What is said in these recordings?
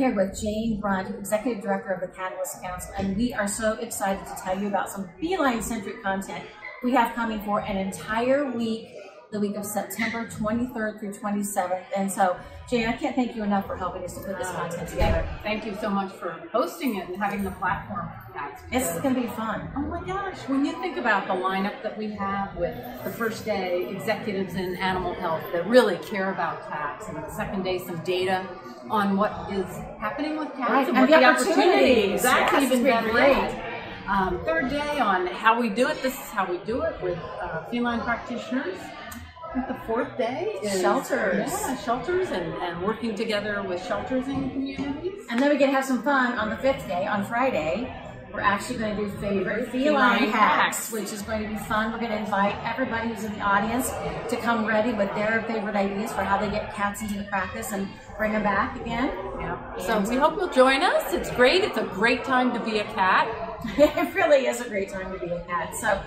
here with Jane Brunt, Executive Director of the Catalyst Council, and we are so excited to tell you about some feline-centric content we have coming for an entire week the week of September 23rd through 27th. And so, Jane, I can't thank you enough for helping us to put this content together. Thank you so much for hosting it and having the platform. It's going to be fun. Oh my gosh, when you think about the lineup that we have with the first day executives in animal health that really care about cats, and the second day some data on what is happening with cats right. and, and what the, the opportunities. That's yes, even better. Great. Um, third day on how we do it. This is how we do it with uh, feline practitioners. The fourth day is shelters. Yeah, shelters and, and working together with shelters in communities. And then we get to have some fun on the fifth day, on Friday. We're actually going to do favorite feline, feline hacks, hacks, which is going to be fun. We're going to invite everybody who's in the audience to come ready with their favorite ideas for how they get cats into the practice and bring them back again. Yeah. So we hope you'll join us. It's great. It's a great time to be a cat. it really is a great time to be a cat. So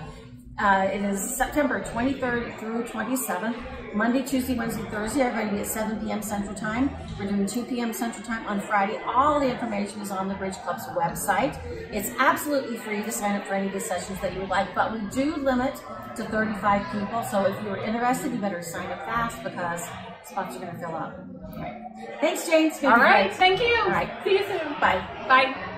uh, it is September 23rd through 27th. Monday, Tuesday, Wednesday, Thursday are going to be at 7 p.m. Central Time. We're doing 2 p.m. Central Time on Friday. All the information is on the Bridge Club's website. It's absolutely free to sign up for any of the sessions that you would like, but we do limit to 35 people. So if you're interested, you better sign up fast because spots are going to fill up. All right. Thanks, Jane. All right. Thank you. All right. See you soon. Bye. Bye.